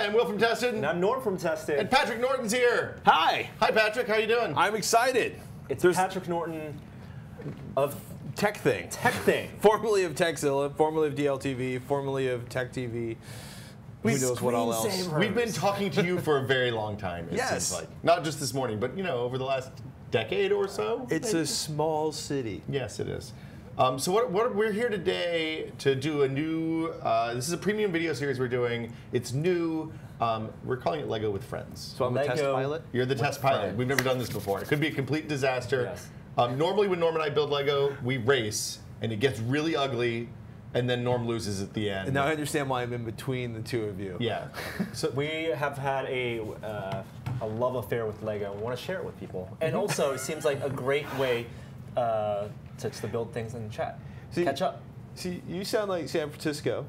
Hi, I'm Will from Tested. And I'm Norm from Tested. And Patrick Norton's here. Hi. Hi, Patrick. How are you doing? I'm excited. it's There's Patrick Norton of TekThing. Tech Thing. Formerly of Tekzilla, formerly of DLTV, formerly of Tech TV. Who knows what all else? Screensaver. We've been talking to you for a very long time. It Yes. seems like not just this morning, but you know, over the last decade or so. It's a small city. Yes, it is. Um, so what, what we're here today to do a new. Uh, this is a premium video series we're doing. It's new. Um, we're calling it Lego with Friends. So I'm a test Lego. pilot. You're the test pilot. friends. We've never done this before. It could be a complete disaster. Yes. Um, normally, when Norm and I build Lego, we race, and it gets really ugly, and then Norm loses at the end. And now I understand why I'm in between the two of you. yeah. So We have had a, uh, a love affair with Lego. We want to share it with people. And also, it seems like a great way uh, to, to build things in the chat. See- Catch up. See, you sound like San Francisco.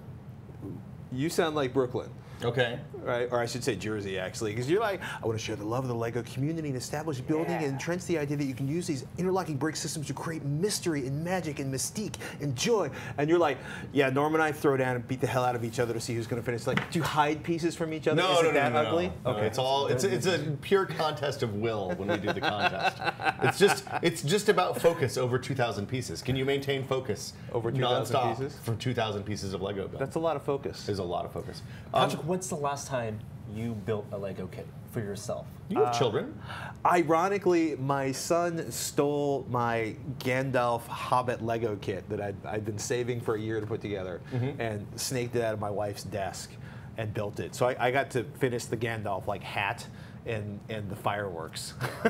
You sound like Brooklyn. Okay. right? Or I should say Jersey, actually, because you're like, I want to share the love of the Lego community and establish building Yeah. and entrench the idea that you can use these interlocking brick systems to create mystery and magic and mystique and joy. And you're like, yeah, Norm and I throw down and beat the hell out of each other to see who's going to finish. Like, do you hide pieces from each other? No, Is no, it no, that no, ugly? no. Okay. It's all it's it's a pure contest of will when we do the contest. it's just it's just about focus over 2,000 pieces. Can you maintain focus Over 2,000 pieces? for 2,000 pieces of Lego build? That's a lot of focus. There's a lot of focus. Um, Patrick, when's the last time you built a Lego kit for yourself? you have uh, children. Ironically, my son stole my Gandalf Hobbit Lego kit that I'd, I'd been saving for a year to put together mm-hmm. and snaked it out of my wife's desk and built it. So I, I got to finish the Gandalf like hat and, and the fireworks.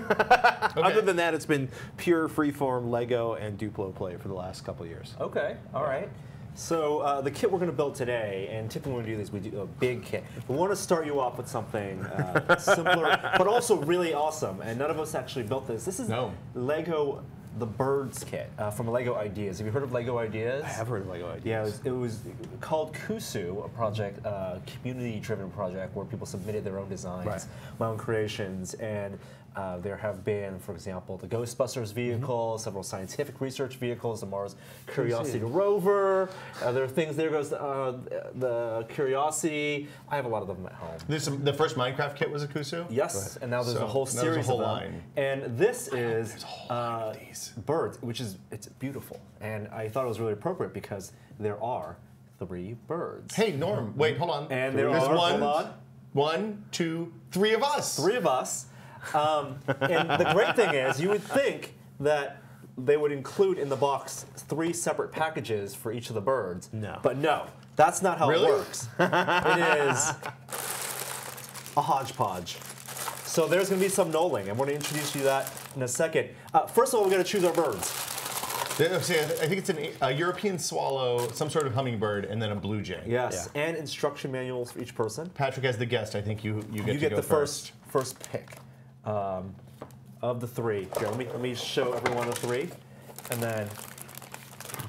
Other than that, it's been pure freeform Lego and Duplo play for the last couple years. Okay, all right. So uh, the kit we're going to build today, and typically when we do this, we do a big kit. We want to start you off with something uh, simpler, but also really awesome. And none of us actually built this. This is No. Lego the Birds kit uh, from Lego Ideas. Have you heard of Lego Ideas? I have heard of Lego ideas. Yeah, it was, it was called Cuusoo, a project, uh, community-driven project where people submitted their own designs, Right. my own creations, and uh, there have been, for example, the Ghostbusters vehicle, several scientific research vehicles, the Mars Curiosity rover. Uh, there are things. There goes uh, the Curiosity. I have a lot of them at home. There's some, the first Minecraft kit was a Cuusoo. Yes, and now there's So, a whole there's a series whole of them. line. And this is a whole line of uh, birds, which is it's beautiful, and I thought it was really appropriate because there are three birds. Hey Norm, wait, hold on. And there There's are- one, on. one, two, three of us. Three of us. Um, and the great thing is, you would think that they would include in the box three separate packages for each of the birds. No. But no, that's not how Really? it works. it is a hodgepodge. So there's going to be some knolling, and we're going to introduce you to that in a second. Uh, first of all, we're going to choose our birds. See, I I think it's an, a European swallow, some sort of hummingbird, and then a blue jay. Yes, and instruction manuals for each person. Patrick, as the guest, I think you you get you to get go the first first pick um, of the three. Here, let me let me show everyone the three, and then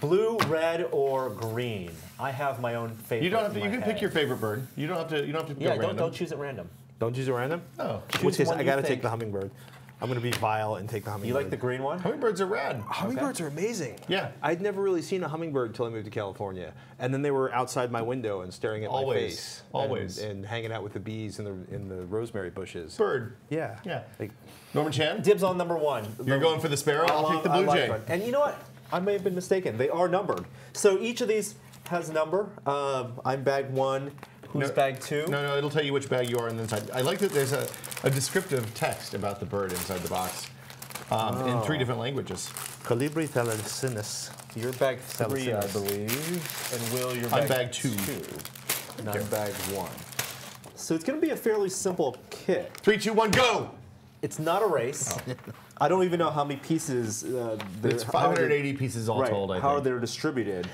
blue, red, or green. I have my own favorite. You don't have to. You my can pick your favorite bird. You don't have to. You don't have to. Yeah, go don't random. don't choose at random. Don't choose at random? No. Choose which case, one I got to think. take the hummingbird. I'm going to be vile and take the hummingbird. You like the green one? Hummingbirds are rad. Hummingbirds are amazing. Yeah. I'd never really seen a hummingbird until I moved to California. And then they were outside my window and staring at my face. Always. And, and hanging out with the bees in the in the rosemary bushes. Bird. Yeah. Yeah. Like, Norman Chan. Dibs on number one. You're going for the sparrow. I'll take the I blue jay. one. And you know what? I may have been mistaken. They are numbered. So each of these has a number. Um, I'm bag one. Who's No- bag two? No, no, it'll tell you which bag you are on the inside. I like that there's a, a descriptive text about the bird inside the box um, in Oh. three different languages. Colibri thalassinus. You're bag three, I believe, and Will, you're I'm bag, bag two. and I'm bag one. So it's going to be a fairly simple kit. Three, two, one, go! It's not a race. I don't even know how many pieces. Uh, there- It's how are they- 580 pieces all right, told, I how think. they're distributed.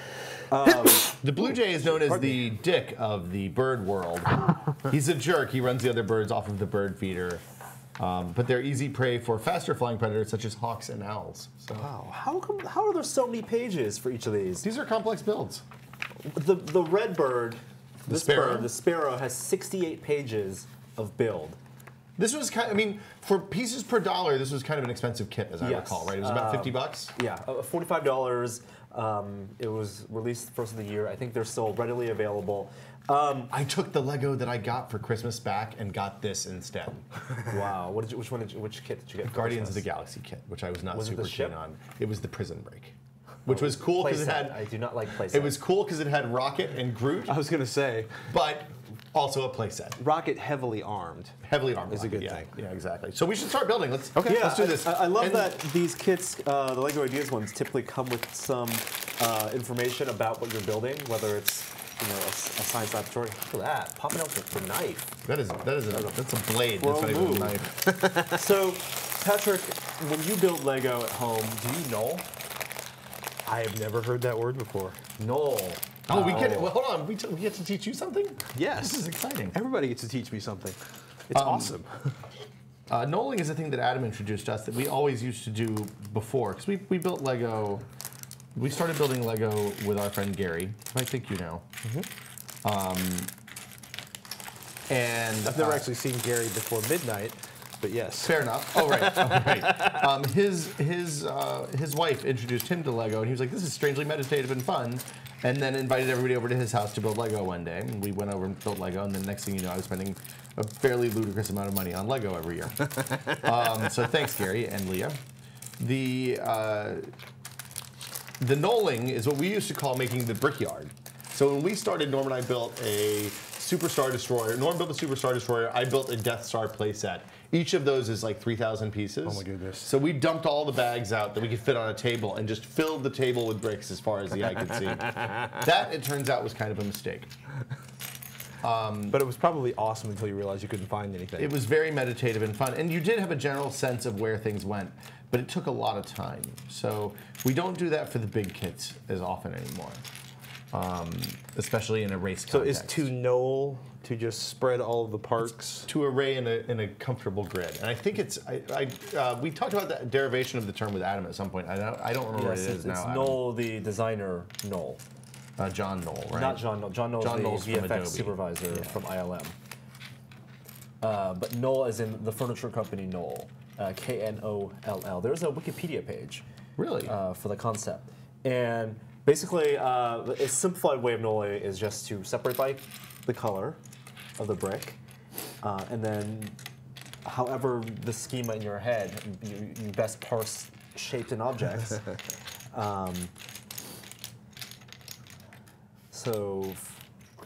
The blue jay is known as the dick of the bird world. He's a jerk. He runs the other birds off of the bird feeder. Um, but they're easy prey for faster flying predators such as hawks and owls. So Wow, how come? How are there so many pages for each of these? these are complex builds. The the red bird, this sparrow? bird, the sparrow, has 68 pages of build. This was kind. I mean, for pieces per dollar, this was kind of an expensive kit, as I recall. Right? It was about Um, fifty bucks. Yeah, uh, forty-five dollars. Um, it was released first of the year. I think they're still readily available. Um, I took the Lego that I got for Christmas back and got this instead. wow, what did you, which one? Did you, which kit did you get? for Guardians of the Galaxy kit, which I was not Was super keen on. It was the Prison Break, which was cool because it had. I do not like playset. It was cool because it had Rocket and Groot, I was gonna say, but also a playset. Rocket heavily armed. Heavily armed. Is a good yeah. thing. Yeah, exactly. So we should start building. Let's Okay. Yeah, let's do this. I, I love And- that these kits, uh, the Lego Ideas ones, typically come with some uh, information about what you're building, whether it's you know a, s- a science laboratory. Look at that, popping out with the knife. That is that is a that's a blade. Bro That's not even a knife. So, Patrick, when you build Lego at home, do you knoll? I have never heard that word before. Knoll. Oh, we get it. Well, hold on. We, we get to teach you something. Yes. This is exciting. Everybody gets to teach me something. It's awesome. Uh, knolling is a thing that Adam introduced us that we always used to do before because we, we built Lego. We started building Lego with our friend Gary, who I think you know. Mm -hmm. Um, and I've never uh, actually seen Gary before midnight, but yes. Fair enough. Oh right, oh, right. Um, his his uh, his wife introduced him to Lego, and he was like, "This is strangely meditative and fun." And then invited everybody over to his house to build Lego one day, and we went over and built Lego. And then next thing you know, I was spending a fairly ludicrous amount of money on Lego every year. um, so thanks, Gary and Leah. The uh, the knolling is what we used to call making the brickyard. So when we started, Norm and I built a Super Star Destroyer. Norm built a Super Star Destroyer. I built a Death Star playset. Each of those is like 3,000 pieces. Oh my goodness. So we dumped all the bags out that we could fit on a table and just filled the table with bricks as far as the eye could see. that, it turns out, was kind of a mistake. But it was probably awesome until you realized you couldn't find anything. It was very meditative and fun, and you did have a general sense of where things went, but it took a lot of time. So we don't do that for the big kits as often anymore, um, especially in a race so is context. to knoll to just spread all of the parks? to array in a, in a comfortable grid, and I think it's I, I uh, we talked about the derivation of the term with Adam at some point. I don't I don't remember Yes, what it it's, is now. it's. Noel, the designer Noel. uh, John Knoll, right? Not John Knoll. John Knoll John is Knoll's the VFX supervisor Yeah. from ILM. Uh, but Knoll as in the furniture company Knoll. Uh, K N O L L. There's a Wikipedia page Really? uh, for the concept. And basically, uh, a simplified way of knolling is just to separate by the color of the brick, uh, and then however the schema in your head, you, you best parse shapes and objects. um, so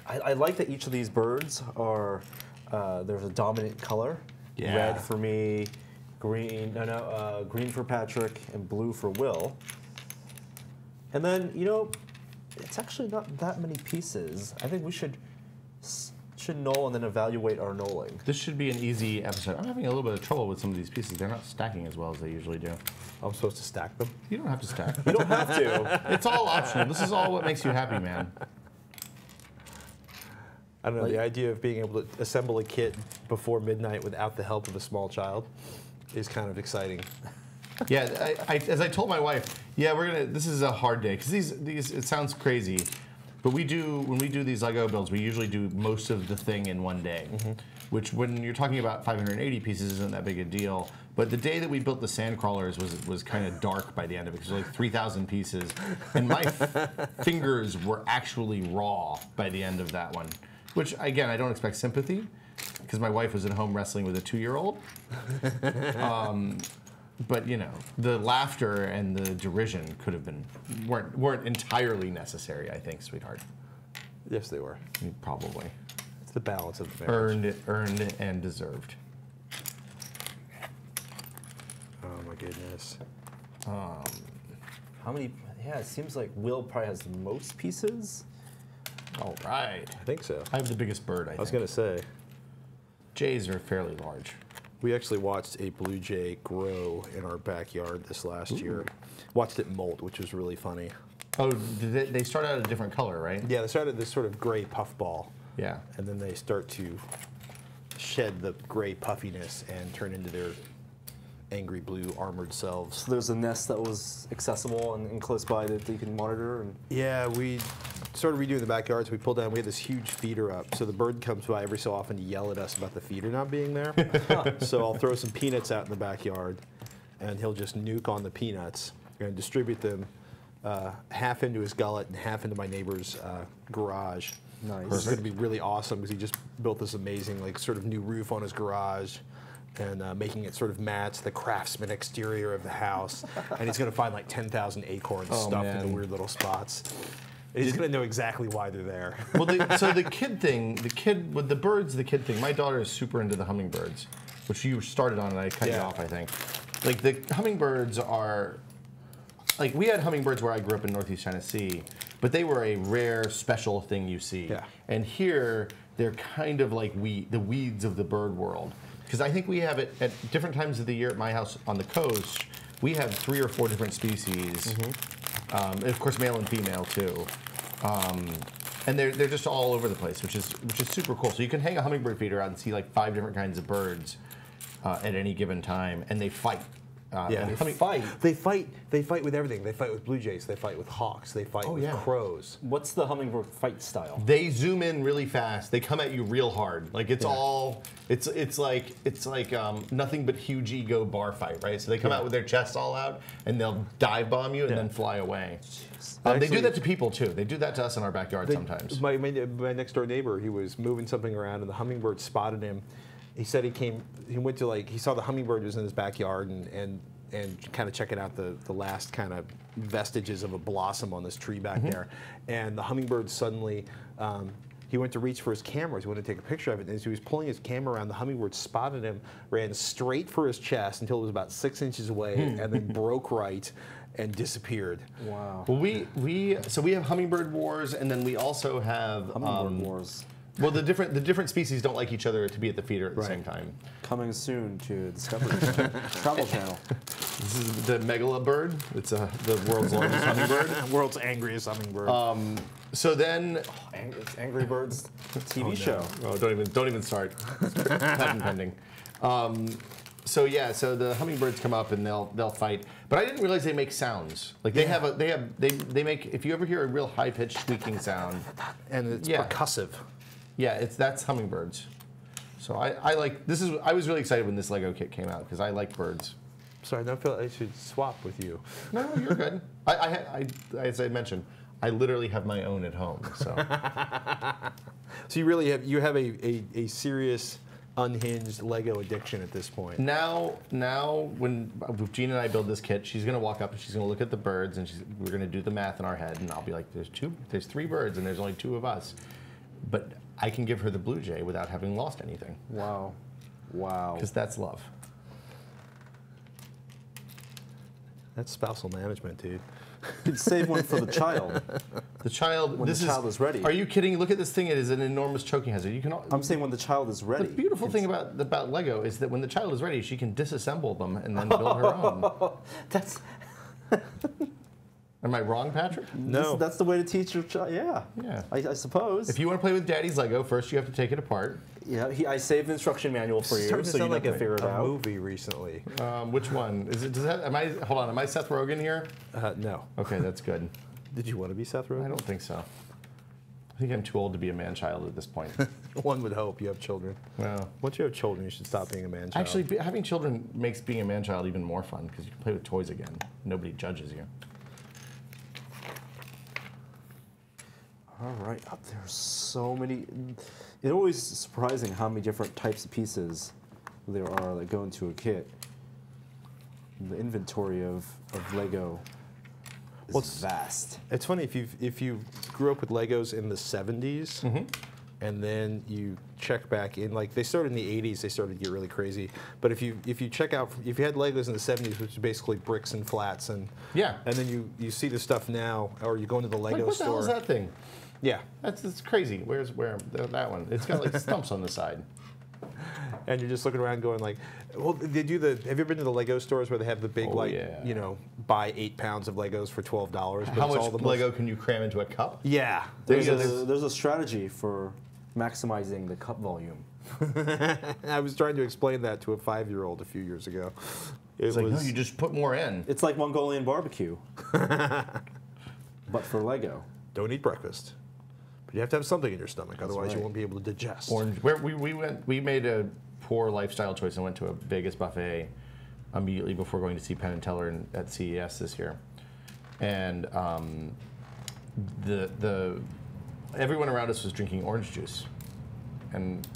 I like that each of these birds are, uh, there's a dominant color. Yeah. Red for me, green, no, no, uh, green for Patrick, and blue for Will. And then, you know, it's actually not that many pieces. I think we should should knoll and then evaluate our knolling. this should be an easy episode. I'm having a little bit of trouble with some of these pieces. They're not stacking as well as they usually do. I'm supposed to stack them. You don't have to stack. You don't have to. it's all optional. This is all what makes you happy, man. I don't know. Like- the idea of being able to assemble a kit before midnight without the help of a small child is kind of exciting. Yeah, I, I, as I told my wife, yeah, we're gonna. This is a hard day because these these. It sounds crazy, but we do when we do these Lego builds, we usually do most of the thing in one day. Mm-hmm. Which, when you're talking about 580 pieces, isn't that big a deal. But the day that we built the sand crawlers was was kind of dark by the end of it because like 3,000 pieces, and my fingers were actually raw by the end of that one. Which again, I don't expect sympathy because my wife was at home wrestling with a two-year-old um, but you know the laughter and the derision could have been weren't weren't entirely necessary i think sweetheart Yes, they were. probably It's the balance of the marriage. earned earned and deserved Oh my goodness. Um, How many? Yeah, it seems like Will probably has the most pieces. all right I think so. i have the biggest bird i, I was think gonna say. jays are fairly large We actually watched a blue jay grow in our backyard this last year. Watched it molt, which was really funny. oh did they, they start out a different color right Yeah, they started this sort of gray puffball, yeah and then they start to shed the gray puffiness and turn into their angry blue armored selves. So there's a nest that was accessible and, and close by that you can monitor. And Yeah, we started redoing the backyard, so we pulled down. We had this huge feeder up, so the bird comes by every so often to yell at us about the feeder not being there. so I'll throw some peanuts out in the backyard, and he'll just nuke on the peanuts and distribute them uh, half into his gullet and half into my neighbor's uh, garage. Nice. This is going to be really awesome because he just built this amazing, like, sort of new roof on his garage. And uh, making it sort of match the craftsman exterior of the house, and he's going to find like 10,000 acorns Oh, stuffed in the weird little spots. And He's gonna know exactly why they're there. well, the, so the kid thing, the kid with the birds, the kid thing. My daughter is super into the hummingbirds, which you started on, and I cut you Yeah. off. I think, like the hummingbirds are, like we had hummingbirds where I grew up in Northeast Tennessee, but they were a rare, special thing you see. Yeah. And here they're kind of like we the weeds of the bird world, because I think we have it at different times of the year at my house on the coast. We have three or four different species, um, and of course male and female too. Um, and they're, they're just all over the place, which is which is super cool. So you can hang a hummingbird feeder out and see like five different kinds of birds uh, at any given time, and they fight. Uh, Yeah. and They humming- fight. They fight. They fight with everything. They fight with blue jays. They fight with hawks. They fight Oh, with yeah. crows. What's the hummingbird fight style? They zoom in really fast. They come at you real hard. Like it's all it's it's like it's like um, nothing but huge ego bar fight, right? So they come out with their chests all out and they'll dive bomb you and Yeah. then fly away. Um, they do that to people too. They do that to us in our backyard They- sometimes. My, my, my next door neighbor, he was moving something around, and the hummingbird spotted him. He said he came. He went to like he saw the hummingbird was in his backyard and and and kind of checking out the the last kind of vestiges of a blossom on this tree back Mm-hmm. there, and the hummingbird suddenly. Um, he went to reach for his camera. He wanted to take a picture of it. And as he was pulling his camera around, the hummingbird spotted him, ran straight for his chest until it was about six inches away, Hmm. and then broke right and disappeared. Wow. Well, we we so we have hummingbird wars, and then we also have Hummingbird um, wars Well, the different the different species don't like each other to be at the feeder at the Right. same time. coming soon to Discovery Travel Channel. This is the megala bird. It's a, the world's largest hummingbird. World's angriest hummingbird. So then, Ang- it's Angry Birds TV show. oh, don't even don't even start. Patent pending. Um, so yeah, so the hummingbirds come up and they'll they'll fight. But I didn't realize they make sounds. Like they have a they have they they make if you ever hear a real high pitched squeaking sound, and it's yeah. percussive. Yeah, it's that's hummingbirds. So I, I like this is I was really excited when this Lego kit came out because I like birds. Sorry, I don't feel like I should swap with you. No, you're good. I, I, I, as I mentioned, I literally have my own at home. So So you really have you have a, a, a serious unhinged Lego addiction at this point. now, now when Gina and I build this kit, she's gonna walk up and she's gonna look at the birds and she's, we're gonna do the math in our head, and I'll be like, "There's two, there's three birds, and there's only two of us." But I can give her the blue jay without having lost anything, Wow. Wow. because that's love. That's spousal management, dude. You'd save one for the child. The child. When the this child is ready. Are you kidding? Look at this thing. It is an enormous choking hazard. You can. al- I'm saying when the child is ready. The beautiful thing about about Lego is that when the child is ready, she can disassemble them and then build her own. That's Am I wrong, Patrick? No. this- that's the way to teach your child. Yeah. Yeah. I, I suppose. If you want to play with Daddy's Lego, first you have to take it apart. yeah. He, I saved the instruction manual for you, Starting to so you sound like can a, figure it a out. movie recently. Um, which one is it? Does that? Am I? Hold on. Am I Seth Rogen here? Uh, no. Okay, that's good. Did you want to be Seth Rogen? I don't think so. I think I'm too old to be a man child at this point. One would hope you have children. well, Once you have children, you should stop being a man child. actually, be, having children makes being a man child even more fun because you can play with toys again. Nobody judges you. All right. There's so many. It's always surprising how many different types of pieces there are that go into a kit. The inventory of, of Lego is Well, it's- vast. It's funny if you if you grew up with Legos in the 70s, mm-hmm. and then you check back in like they started in the 80s, they started to get really crazy. But if you if you check out if you had Legos in the 70s, which is basically bricks and flats, and Yeah. and then you you see the stuff now, or you go into the Lego Like, what the store. hell is that thing? Yeah, That's, that's crazy. Where's where th- that one? It's got like stumps on the side. and you're just looking around going like, well, they do the. Have you ever been to the Lego stores where they have the big Oh, like yeah. you know buy eight pounds of Legos for twelve dollars? How much Lego can you cram into a cup? Yeah, There's There a, there's a strategy for maximizing the cup volume. I was trying to explain that to a five-year-old a few years ago. It It's like, no, you just put more in. It's like Mongolian barbecue, but for Lego. don't eat breakfast, but you have to have something in your stomach, otherwise you won't be able to digest. Orange. Where we, we went, we made a poor lifestyle choice and went to a Vegas buffet immediately before going to see Penn and Teller in, at CES this year, and um, the the everyone around us was drinking orange juice, and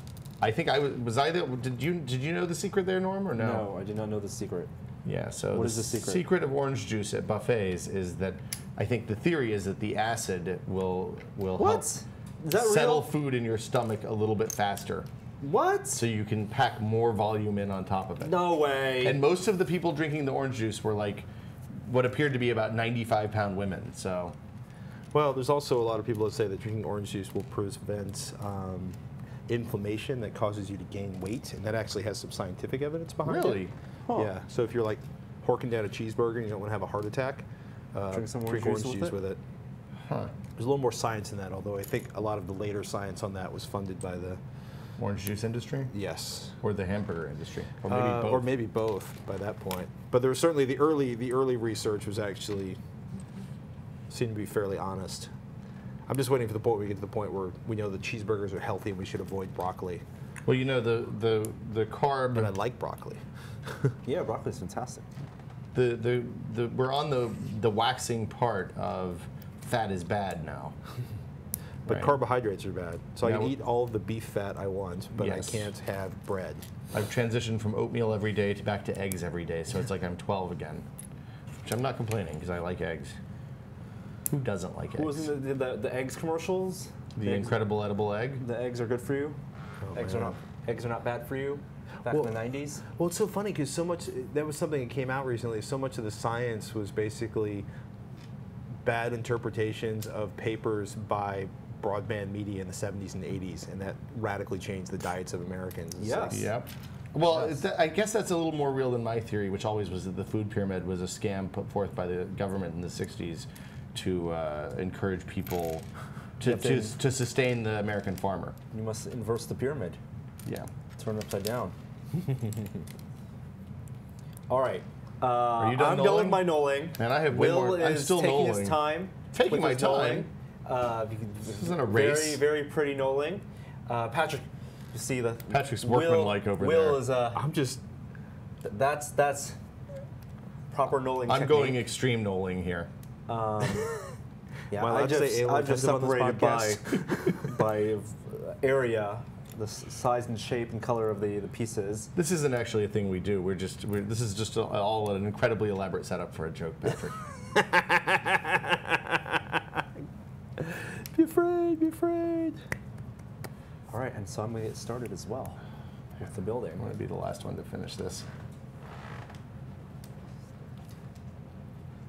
I think I was was I the did you did you know the secret there, Norm, or no? No, I did not know the secret. Yeah. So What the is the secret? Secret of orange juice at buffets is that I think the theory is that the acid will will help What? Is that settle real? food in your stomach a little bit faster, What? so you can pack more volume in on top of it. No way. And most of the people drinking the orange juice were like what appeared to be about 95 pound women. So Well, there's also a lot of people that say that drinking orange juice will prevent um, inflammation that causes you to gain weight, and that actually has some scientific evidence behind Really? it. Huh. Yeah. So if you're like horking down a cheeseburger and you don't want to have a heart attack, uh, Drink some drink orange orange juice juice with with it. huh. There's a little more science in that, although I think a lot of the later science on that was funded by the orange juice industry yes, or the hamburger industry or maybe Uh, both. or maybe both by that point. But there was certainly the early the early research was actually seemed to be fairly honest. I'm just waiting for the point where we get to the point where we know the cheeseburgers are healthy and we should avoid broccoli. well, you know the the the carb And I like broccoli. yeah, broccoli's fantastic. the, the, the we're on the the waxing part of fat is bad now. But Right. carbohydrates are bad. So I can eat all of the beef fat I want, but Yes. I can't have bread. I've transitioned from oatmeal every day to back to eggs every day, so it's like I'm 12 again. Which I'm not complaining because I like eggs. Who doesn't like Who Wasn't in the, the, the eggs commercials? The eggs, incredible edible egg. The eggs are good for you. Oh, eggs man. are not. Eggs are not bad for you. Back Well- in the '90s. Well, it's so funny because so much that was something that came out recently. So much of the science was basically bad interpretations of papers by broadband media in the 70s and 80s, and that radically changed the diets of Americans. Yes. like- Yep. Well, it's that- I guess that's a little more real than my theory, which always was that the food pyramid was a scam put forth by the government in the 60s to uh, encourage people to, to- to, to sustain the American farmer. You must inverse the pyramid. Yeah. Turn it upside down. All right. Uh, Are you done I'm done knolling? with my knolling. Man, I have way Will more- I'm is still taking knolling. his time. Taking my his knolling. time. Uh, This isn't a very, race. very very pretty knolling. Uh, Patrick, you see the Patrick's Will- workmanlike over there. Will is uh, I'm just th- that's that's proper knolling. I'm technique. going extreme knolling here. Um, yeah, Am I I allowed say just, alien I'm just offensive separated by by uh, area, the size and shape and color of the the pieces. This isn't actually a thing we do. We're just we're, this is just a, all an incredibly elaborate setup for a joke, Patrick. be afraid, be afraid. All right, and so I'm going to get started as well with the building. I'm going to be the last one to finish this.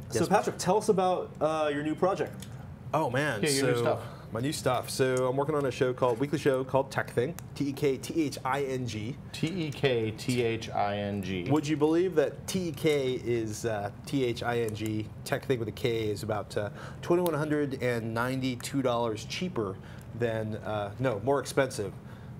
So Patrick, tell us about uh, your new project. Oh man, Yeah, your so new stuff. My new stuff. So I'm working on a show called weekly show called TekThing. T E K T H I N G. T E K T H I N G. Would you believe that T E K is uh, T H I N G? TekThing with a K is about uh, twenty one hundred and ninety two dollars cheaper than uh, no more expensive.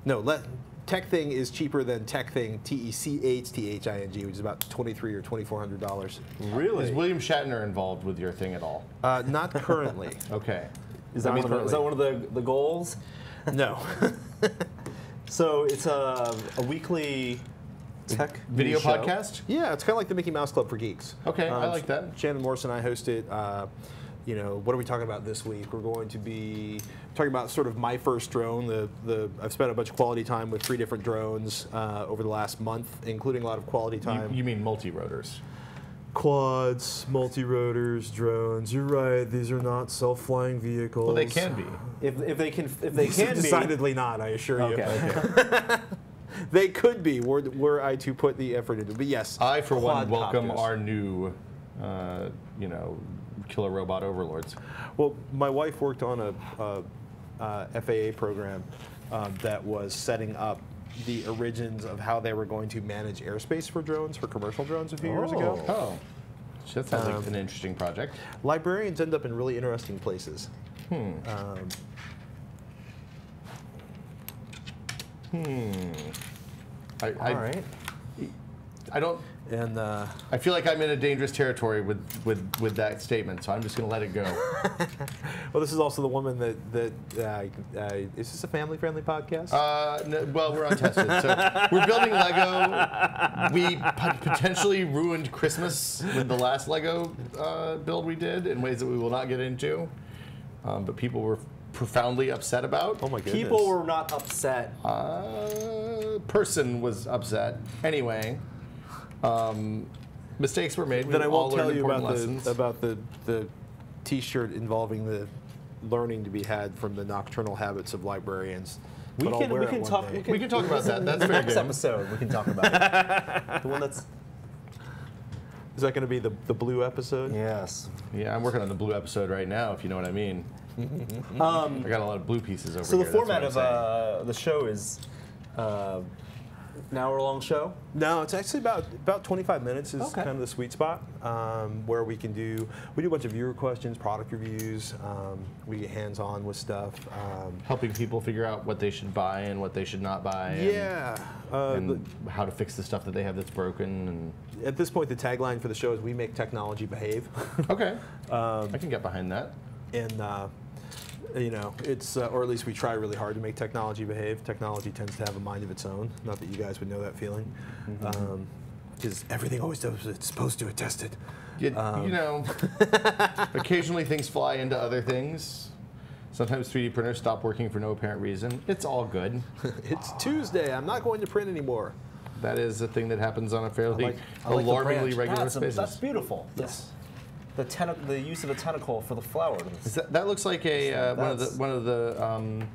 No, let. TekThing is cheaper than Tech Thing, T E C H T H I N G, which is about twenty-three or twenty-four hundred dollars. Really? Is William Shatner involved with your thing at all? Uh, not currently. Okay. Is that, I one of the, is that one of the, the goals? no. So it's a, a weekly tech Video show. podcast? Yeah, it's kind of like the Mickey Mouse Club for geeks. Okay, I Um, like that. Shannon Morris and I host it. Uh, you know, what are we talking about this week? We're going to be talking about sort of my first drone. The the I've spent a bunch of quality time with three different drones uh, over the last month, including a lot of quality You, time. you mean multi rotors? Quads, multi-rotors, drones. You're right. These are not self-flying vehicles. Well, they can be. If, if they can, if they These are can be. decidedly not. I assure you. Okay. They could be were, were I to put the effort into. It. But yes, I, for one, welcome quadcopters. our new, uh, you know, killer robot overlords. Well, my wife worked on a, a, uh FAA program um, that was setting up the origins of how they were going to manage airspace for drones, for commercial drones a few years ago. Oh. That sounds Um, like an interesting project. Librarians end up in really interesting places. Um, Hmm. I, I, All right. I don't. And uh, I feel like I'm in a dangerous territory with, with, with that statement, so I'm just going to let it go. well, this is also the woman that that uh, uh, is this a family-friendly podcast? Uh, no, well, we're untested. So we're building Lego. We pot- potentially ruined Christmas with the last Lego uh, build we did in ways that we will not get into. Um, but people were profoundly upset about. oh my goodness! People were not upset. Uh, person was upset. Anyway, um, mistakes were made. We then I won't tell you about lessons. the about the the T-shirt involving the learning to be had from the nocturnal habits of librarians. We But I'll can- wear we can talk- we can- we can talk about that. That's very Next good. episode, we can talk about it. the one that's Is that going to be the the blue episode? yes. Yeah, I'm working on the blue episode right now, if you know what I mean. Um, I got a lot of blue pieces over so here. So the format of uh, the show is uh, an hour-long show. No, it's actually about about 25 minutes is Okay. kind of the sweet spot um, where we can do we do a bunch of viewer questions, product reviews. Um, we get hands on with stuff. Um, helping people figure out what they should buy and what they should not buy. and- yeah. Uh, And, how to fix the stuff that they have that's broken. And at this point, the tagline for the show is "We make technology behave," okay, Um, I can get behind that. and uh, you know, it's uh, or at least we try really hard to make technology behave. Technology tends to have a mind of its own. Not that you guys would know that feeling, because everything always does what it's supposed to. Attest it. You, Um, you know, occasionally things fly into other things. Sometimes 3D printers stop working for no apparent reason. It's all good. It's Tuesday. I'm not going to print anymore. That is a thing that happens on a fairly like alarmingly branch. regular that's, a- basis. that's beautiful. Yes. The, tentac- the use of a tentacle for the flower. Is that, that looks like a uh, one of the one of the um,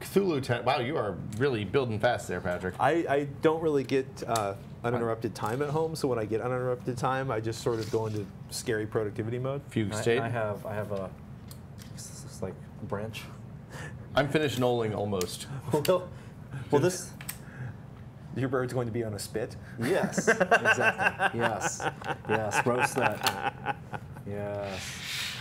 Cthulhu. Ten- wow, you are really building fast there, Patrick. I, I don't really get uh, uninterrupted time at home, so when I get uninterrupted time, I just sort of go into scary productivity mode. Fugue I, state. I have I have a it's it's like a branch. I'm finished knolling almost. well, well, this Your bird's going to be on a spit. yes, exactly. Yes, yes. Roast that. Yes.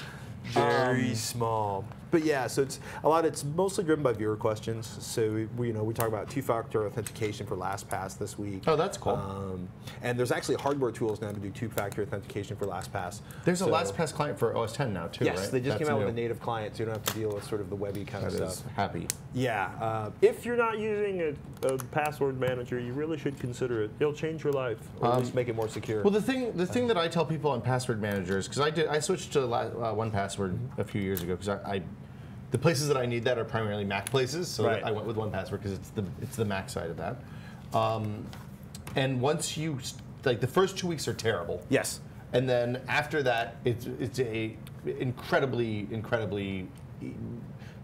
Very Um, small. But yeah, so it's a lot. It's mostly driven by viewer questions. So we, you know we talk about two-factor authentication for LastPass this week. Oh, that's cool. Um, and there's actually hardware tools now to do two-factor authentication for LastPass. There's So- a LastPass client for OS 10 now too, Yes, right? they just That's came out with a native client, so you don't have to deal with sort of the webby kind That of stuff. happy. Yeah. Uh, if you're not using a, a password manager, you really should consider it. It'll change your life, or at least make it more secure. Well, the thing the thing that I tell people on password managers because I did I switched to uh, 1Password a few years ago because I, I the places that I need that are primarily Mac places, so Right. I went with 1Password because it's the it's the Mac side of that. Um, and once you like the first two weeks are terrible. yes. And then after that, it's it's a incredibly incredibly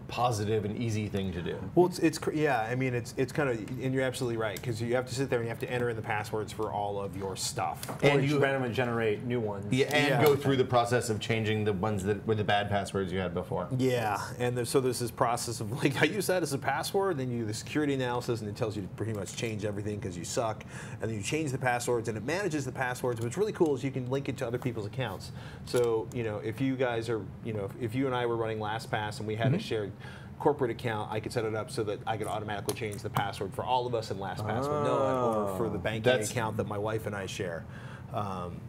positive and easy thing to do. Well, it's, it's yeah. I mean, it's it's kind of, and you're absolutely right because you have to sit there and you have to enter in the passwords for all of your stuff. Or And you you- randomly generate new ones. Yeah, and Yeah. go through the process of changing the ones that were the bad passwords you had before. Yeah, and there's, so there's this process of like I use that as a password, then you do the security analysis, and it tells you to pretty much change everything because you suck, and then you change the passwords, and it manages the passwords. What's really cool is you can link it to other people's accounts. So you know, if you guys are, you know, if you and I were running LastPass and we had a mm-hmm. shared corporate account, I could set it up so that I could automatically change the password for all of us in LastPass with no or for the banking That's- account that my wife and I share. Um,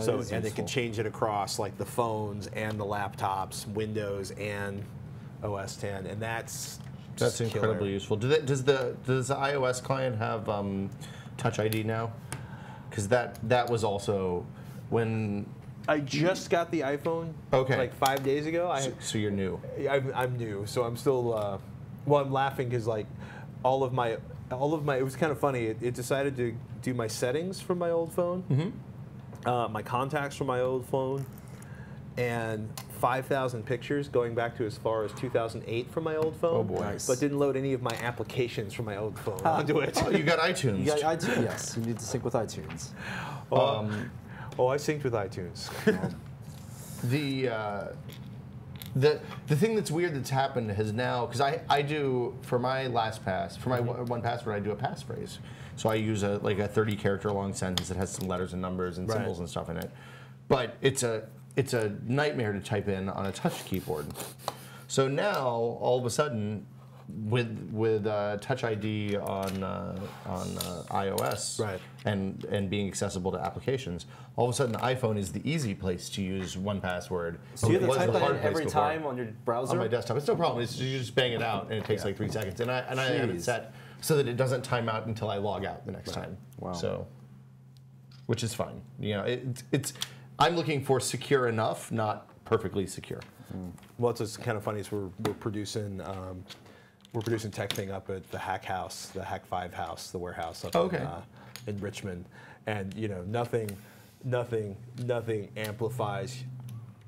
so and it can change it across like the phones and the laptops, Windows and OS 10, and that's That's just incredibly killer. useful. Do they, does the does the iOS client have um, Touch ID now? Because that that was also when. I just got the iPhone. Okay. Like five days ago. I So, so you're new. I'm, I'm new, so I'm still. Uh, well, I'm laughing because like all of my all of my it was kind of funny. It, it decided to do my settings from my old phone, Mm-hmm. uh, my contacts from my old phone, and 5,000 pictures going back to as far as 2008 from my old phone. Oh, boy. Nice. But didn't load any of my applications from my old phone onto it. Oh, you got iTunes. You got iTunes. yes, you need to sync with iTunes. Um, Oh, I synced with iTunes. the uh, the the thing that's weird that's happened has now because I, I do for my last pass for my one 1Password I do a passphrase so I use a like a 30 character long sentence that has some letters and numbers and Right. symbols and stuff in it but it's a it's a nightmare to type in on a touch keyboard so now all of a sudden with with uh, Touch ID on uh, on uh, iOS, Right. and and being accessible to applications, all of a sudden the iPhone is the easy place to use 1Password. So you have to type the that in place every before. time on your browser? on my desktop. It's no problem. It's you just bang it out, and it takes like three seconds. And I and I have it set so that it doesn't time out until I log out the next time. Wow. So, which is fine. You know, it, it's I'm looking for secure enough, not perfectly secure. Well, it's kind of funny is we're, we're producing um, we're producing TekThing up at the Hack House, the Hak5 House, the warehouse up Okay. in, uh, in Richmond, and you know nothing, nothing, nothing amplifies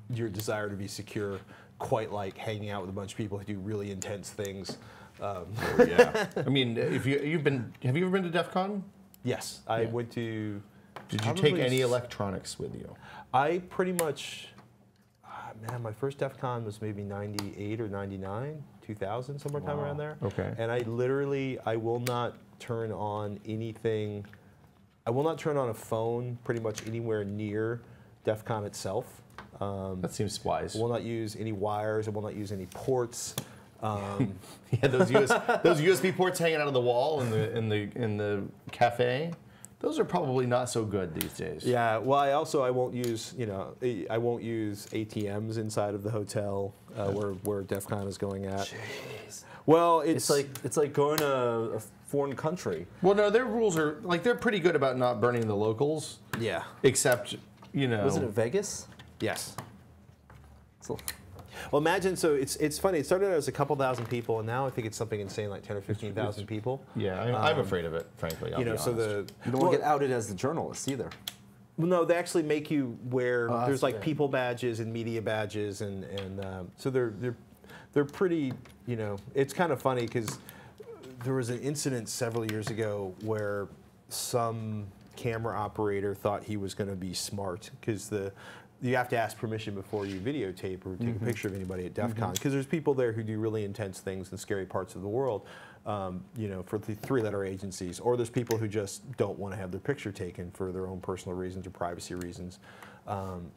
your desire to be secure quite like hanging out with a bunch of people who do really intense things. Um, yeah. I mean, if you you've been have you ever been to DEF CON? yes, I went to. Did you take any electronics with you? I pretty much, ah, man, my first DEF CON was maybe 98 or 99, 2000, somewhere time around there. Okay. And I literally, I will not turn on anything, I will not turn on a phone pretty much anywhere near DEF CON itself. Um, That seems wise. I will not use any wires, I will not use any ports. Um, Yeah, those US, those USB ports hanging out of the wall in the in the in the cafe. Those are probably not so good these days. Yeah, well, I also I won't use you know I- I won't use ATMs inside of the hotel uh, where where DEF CON is going at. Jeez. Well, it's, It's like it's like going to a foreign country. Well, no, their rules are like they're pretty good about not burning the locals, yeah, except you know. Was it in Vegas? yes. So, Well, imagine so it's it's funny. It started out as a couple thousand people, and now I think it's something insane like ten or fifteen thousand people. yeah, I'm, I'm afraid of it, frankly. I'll Um, You know, be so the you don't well, want to get outed as the journalist either. Well, no, they actually make you wear. Oh, there's like good. people badges and media badges, and and um, so they're they're they're pretty. You know, it's kind of funny because there was an incident several years ago where some camera operator thought he was going to be smart because the you have to ask permission before you videotape or take a picture of anybody at DEF CON because there's people there who do really intense things in scary parts of the world, um, you know, for the three-letter agencies, or there's people who just don't want to have their picture taken for their own personal reasons or privacy reasons. Um,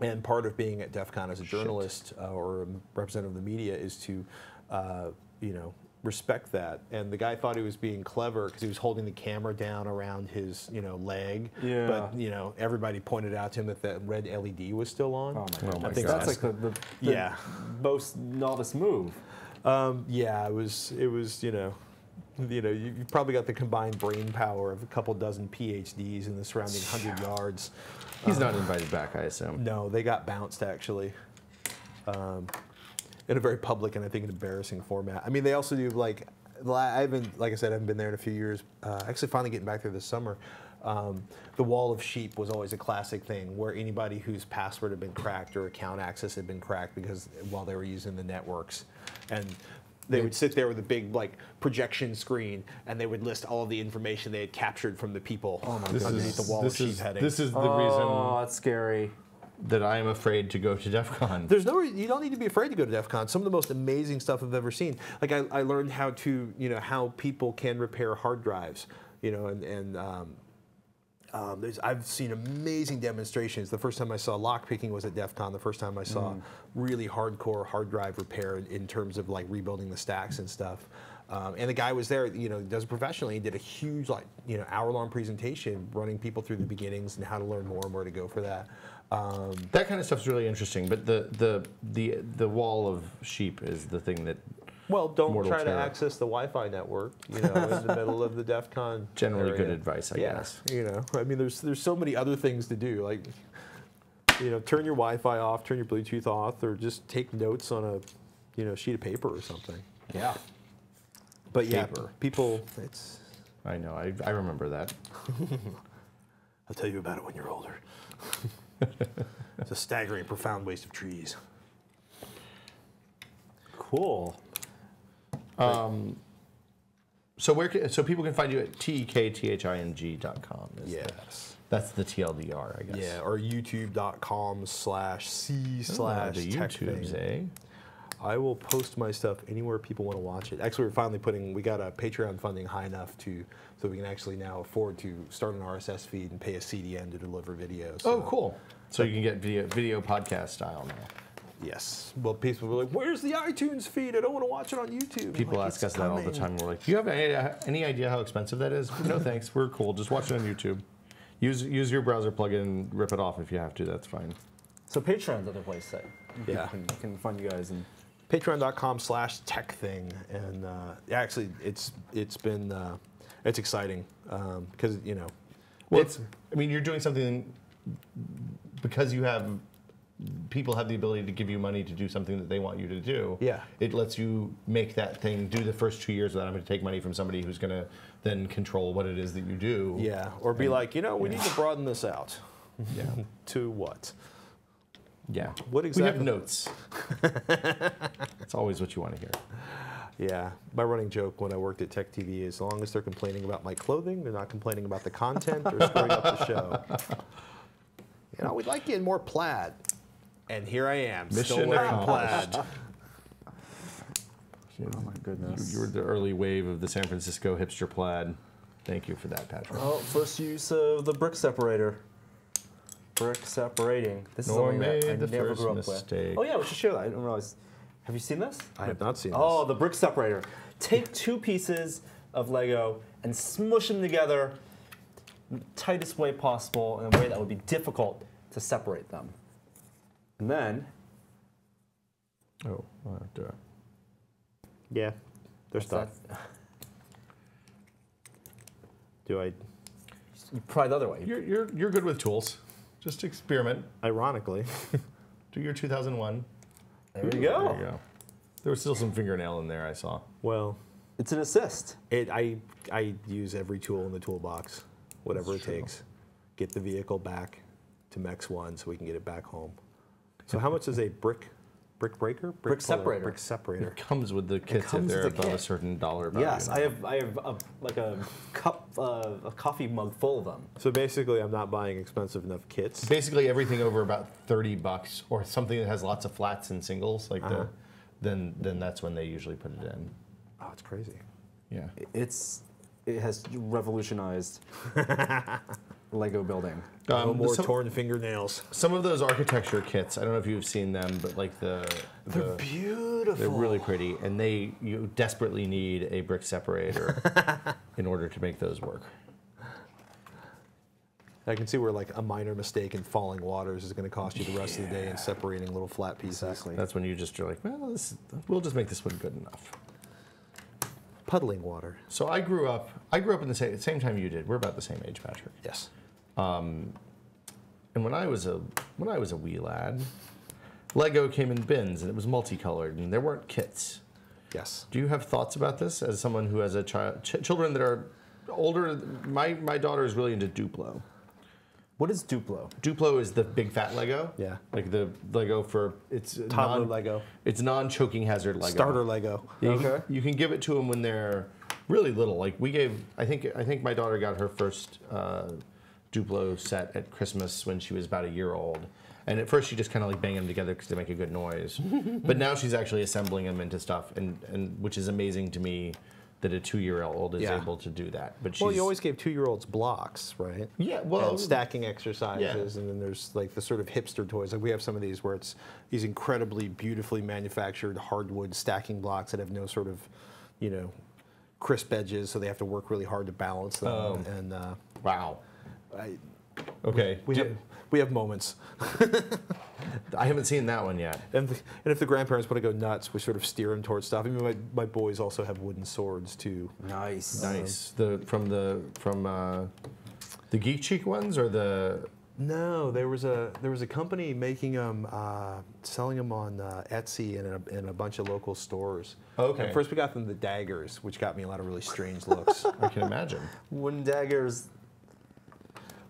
and part of being at DEF CON as a journalist uh, or a representative of the media is to, uh, you know, respect that. And the guy thought he was being clever because he was holding the camera down around his, you know, leg. Yeah. But you know, everybody pointed out to him that that red LED was still on. Oh my Oh god! my I think God. that's like the, the, the Yeah. most novice move. Um, yeah, it was. It was. You know. You know, you you probably got the combined brain power of a couple dozen PhDs in the surrounding hundred yards. he's not invited back, I assume. No, they got bounced actually. Um, in a very public and I think an embarrassing format. I mean, they also do like I haven't, like I said, I haven't been there in a few years. Uh, actually, finally getting back there this summer. Um, the wall of sheep was always a classic thing where anybody whose password had been cracked or account access had been cracked because while they were using the networks, and they would sit there with a big like projection screen and they would list all of the information they had captured from the people This underneath is the wall this of is sheep heading. this is the reason. oh, reason that's scary. That I am afraid to go to DEF CON. There's no, you don't need to be afraid to go to DEF CON. Some of the most amazing stuff I've ever seen. Like I, I learned how to, you know, how people can repair hard drives, you know, and, and um, um, there's, I've seen amazing demonstrations. The first time I saw lockpicking was at DEF CON. The first time I saw really hardcore hard drive repair in, terms of like rebuilding the stacks and stuff. Um, and the guy was there, you know, does it professionally. He did a huge, like, you know, hour-long presentation running people through the beginnings and how to learn more and where to go for that. Um, That kind of stuff's really interesting, but the the the the wall of sheep is the thing that Well, don't Mortal try to access the Wi-Fi network, you know, in the middle of the DEF CON. generally good advice, I yeah, guess. you know, I mean, there's there's so many other things to do, like, you know, turn your Wi-Fi off, turn your Bluetooth off, or just take notes on a, you know, sheet of paper or something. Yeah. But yeah, Paper. people, it's. I know. I, I remember that. I'll tell you about it when you're older. it's a staggering, profound waste of trees. Cool. So where can, so people can find you at t e k t h i n g dot com. the- Yes. that's the TLDR, I guess. Yeah, or youtube.com slash c Oh, slash the tech YouTubes, thing. eh? I will post my stuff anywhere people want to watch it. Actually, we're finally putting, we got a Patreon funding high enough to, so we can actually now afford to start an RSS feed and pay a CDN to deliver videos. Oh, cool. So you can get video video podcast style now. Yes. Well, people were like, "Where's the iTunes feed? I don't want to watch it on YouTube." People like, ask "It's us that all the time. We're like, "Do you have any, any idea how expensive that is?" no, thanks. We're cool. Just watch it on YouTube. Use use your browser plugin and rip it off if you have to. That's fine. So Patreon's other place that Yeah. people can, can find you guys and patreon.com slash tech thing and uh, actually it's it's been uh, it's exciting because you know Well, it's. I mean, you're doing something because you have people have the ability to give you money to do something that they want you to do. Yeah. It lets you make that thing do the first two years without having to take money from somebody who's going to then control what it is that you do. yeah or be like you know we need to broaden this out Yeah. to what Yeah. What We have notes. That's always what you want to hear. yeah my running joke when i worked at TechTV is as long as they're complaining about my clothing they're not complaining about the content or screwing up the show you know we'd like you in more plaid and here i am still Mission wearing accomplished. plaid oh my goodness. You were the early wave of the San Francisco hipster plaid. Thank you for that, Patrick. Oh, first use of the brick separator. Brick separating. This is Nor something that I never grew up mistake. with. Oh yeah, we should share that. I didn't realize. Have you seen this? i have not seen oh, this Oh, the brick separator. Take two pieces of Lego and smush them together in the tightest way possible in a way that would be difficult to separate them. And then Oh, I'll have to- yeah they're stuck. do i You try the other way. You're, you're, you're good with tools. Just experiment. ironically Do your 2001. There you There go. you go. There was still some fingernail in there, I saw. well It's an assist. It, I, I use every tool in the toolbox, whatever it takes. Get the vehicle back to Mex 1 so we can get it back home. So how much is a brick brick breaker? Brick, Brick separator. Brick separator. It comes with the kits if comes they're the above a certain dollar value. Yes, I have. I have a, like a cup, uh, a coffee mug full of them. So basically, I'm not buying expensive enough kits. Basically, everything over about 30 bucks or something that has lots of flats and singles, like Uh-huh. the, then then that's when they usually put it in. Oh, it's crazy. Yeah. It's it has revolutionized Lego building. no Um, more some, torn fingernails. some of those architecture kits, I don't know if you've seen them, but like the, the beautiful. they're really pretty, and they you desperately need a brick separator in order to make those work. I can see where like a minor mistake in falling waters is going to cost you the rest of the day in separating little flat pieces. Exactly. That's when you just are like, well, this, we'll just make this one good enough. Puddling water. So I grew up. I grew up in the same, same time you did. We're about the same age, Patrick. Yes. And when I was a when I was a wee lad, Lego came in bins and it was multicolored and there weren't kits. Yes. Do you have thoughts about this as someone who has a child, ch- children that are older? My my daughter is really into Duplo. What is Duplo? Duplo is the big fat Lego. Yeah. Like the Lego for it's Toddler non, Lego. It's non-choking hazard Lego. Starter Lego. You, can- Okay. you can give it to them when they're really little. Like we gave, I think, I think my daughter got her first uh, Duplo set at Christmas when she was about a year old. And at first she just kind of like bang them together because they make a good noise. but now she's actually assembling them into stuff, and, and which is amazing to me that a two-year-old is Yeah. able to do that. But Well, you always gave two-year-olds blocks, right? Yeah, well- and stacking exercises, and then there's like the sort of hipster toys. Like we have some of these where it's these incredibly beautifully manufactured hardwood stacking blocks that have no sort of, you know, crisp edges, so they have to work really hard to balance them. Oh. And uh, wow. I, Okay, we Do- have we have moments. I haven't seen that one yet. And, the, and if the grandparents want to go nuts, we sort of steer them towards stuff. I mean, my, my boys also have wooden swords too. Nice. Nice. The from the from uh, the Geek Cheek ones or the No, there was a there was a company making them, uh, selling them on uh, Etsy and in a, in a bunch of local stores. Okay. And first we got them the daggers, which got me a lot of really strange looks. I can imagine. Wooden daggers.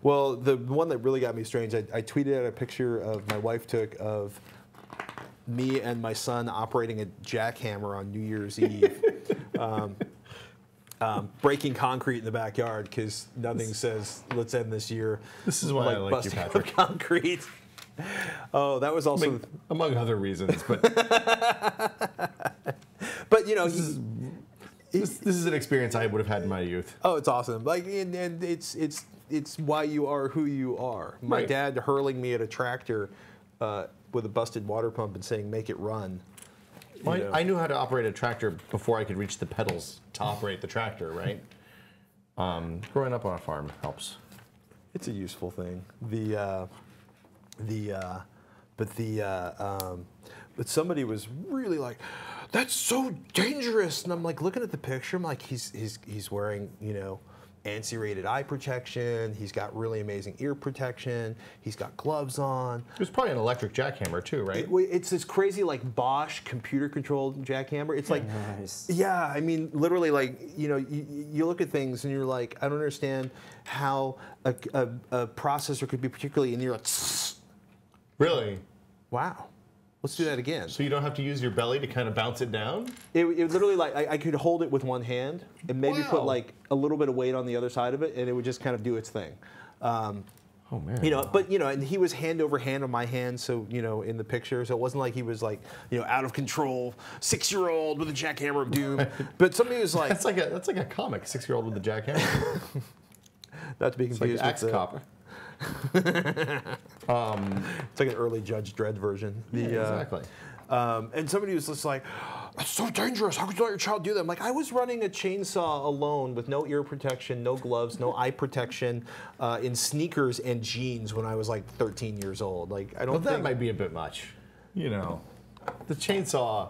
Well, the one that really got me strange, I, I tweeted out a picture of my wife took of me and my son operating a jackhammer on New Year's Eve. um, um, breaking concrete in the backyard because nothing says let's end this year. This is why I like you, busting up Patrick. concrete. Oh, that was also. Among, among other reasons, but But you know, he, this, this is an experience I would have had in my youth. oh, it's awesome. Like, and, and it's it's it's why you are who you are. My Right. dad hurling me at a tractor uh, with a busted water pump and saying "make it run." Well. I, I knew how to operate a tractor before I could reach the pedals to operate the tractor, right? Um, growing up on a farm helps. It's a useful thing. The uh, the uh, but the uh, um, but somebody was really like, "That's so dangerous," and I'm like looking at the picture. I'm like, he's he's he's wearing you know. ANSI-rated eye protection. He's got really amazing ear protection. He's got gloves on. It was probably an electric jackhammer too, right? It- it's this crazy like Bosch computer-controlled jackhammer. It's like, Nice. yeah, I mean, literally, like you know, you, you look at things and you're like, I don't understand how a, a, a processor could be particularly, and you're like, Really? wow, let's do that again. So you don't have to use your belly to kind of bounce it down? It, it literally like I, I could hold it with one hand and maybe put like a little bit of weight on the other side of it, and it would just kind of do its thing. Um, Oh man. You know, but you know, and he was hand over hand on my hand, so you know, in the picture, so it wasn't like he was like, you know, out of control, six year old with a jackhammer of doom. but somebody was like, that's like a that's like a comic, six year old with a jackhammer. not to be It's like confused Axe with the, Cop. it's like an early Judge Dredd version. The, Yeah, uh, exactly. Um, and somebody was just like, "That's so dangerous. How could you let your child do that?" I'm like, I was running a chainsaw alone with no ear protection, no gloves, no eye protection, uh, in sneakers and jeans when I was like 13 years old. Like, I don't Well, that might be a bit much. You know, the chainsaw.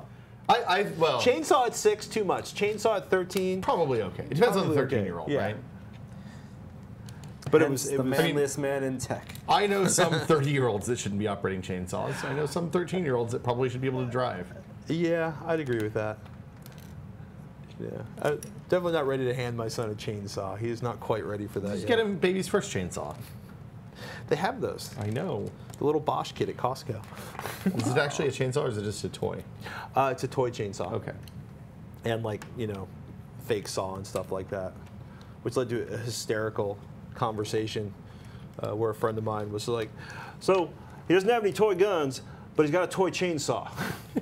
I, I well, chainsaw at six too much. Chainsaw at 13, probably okay. It depends on the Probably okay, 13 year old, yeah. right? But it was it the was. manliest man in tech. I know some 30 year olds that shouldn't be operating chainsaws. I know some 13 year olds that probably should be able to drive. Yeah, I'd agree with that. Yeah, I'm definitely not ready to hand my son a chainsaw. He is not quite ready for that Just yet. get him baby's first chainsaw. They have those. I know. The little Bosch kit at Costco. Is it actually a chainsaw or is it just a toy? Uh, it's a toy chainsaw. Okay. and like you know fake saw and stuff like that which led to a hysterical conversation uh, where a friend of mine was like so he doesn't have any toy guns but he's got a toy chainsaw